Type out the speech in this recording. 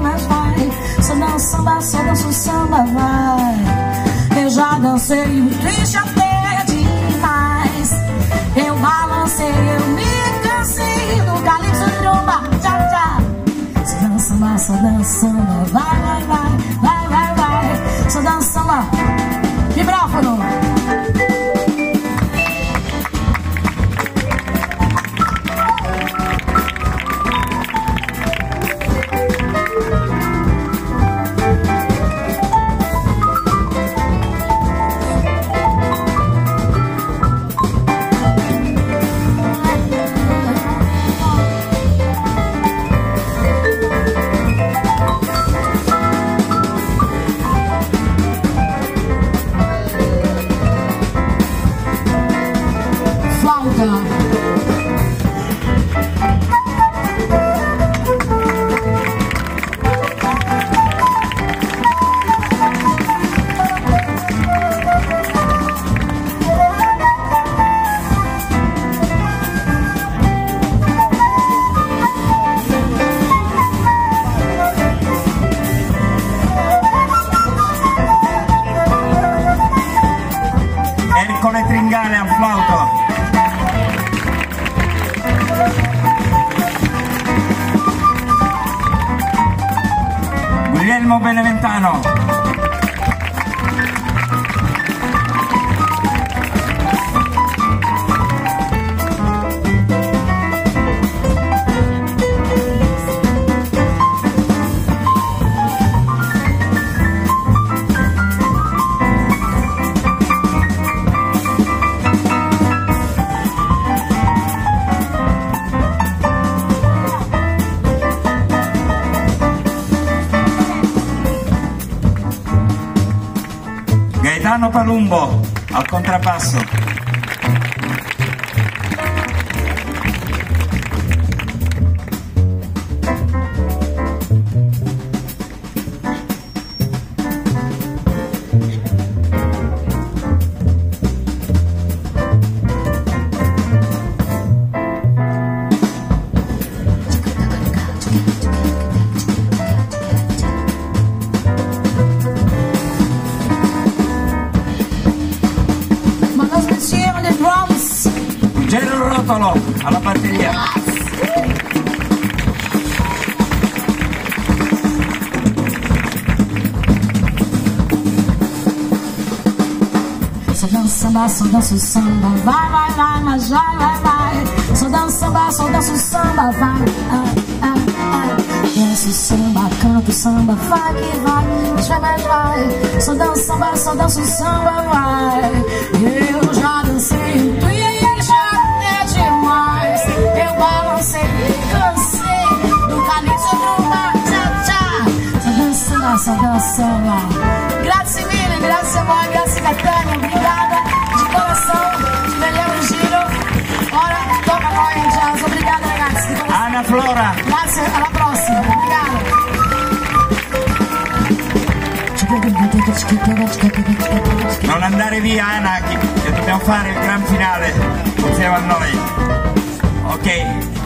mas vai. Só danço samba, só danço samba, vai. Eu já dancei o triste até demais. Eu balancei, eu me cansei do calypso tromba, tchau, tchau. Só danço samba, só danço samba, vai, vai, vai, Guglielmo Beneventano. Gaetano Palumbo al contrappasso. Gelo Rotolo alla batteria. Só danço samba, só danço samba, vai, vai, vai, mas vai, vai, vai. Só danço samba, só danço samba, vai, ah, ah, ah. Danço samba, canto samba, vai que vai, mas vai, mas vai. Só danço samba, só danço samba, vai. Eu já dancei nossa dançando. Grazie mille, grazie a voi, grazie Catania, obrigada de coração, me lembro giro. Ora, toca a noi jazz, obrigada ragazzi. Ana Flora. Grazie, alla prossima, obrigada. Non andare via Ana, che dobbiamo fare il gran finale insieme a noi. Ok.